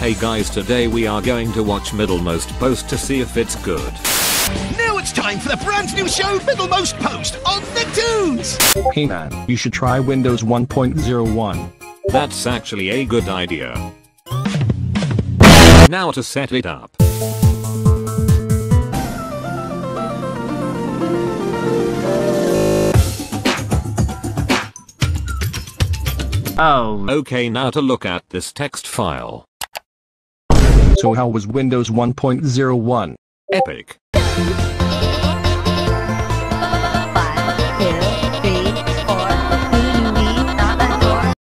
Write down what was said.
Hey guys today we are going to watch Middlemost Post to see if it's good. Now it's time for the brand new show Middlemost Post on Nicktoons! Hey man, you should try Windows 1.01. That's actually a good idea. Now to set it up. Oh, Okay now to look at this text file so how was Windows 1.01? Epic.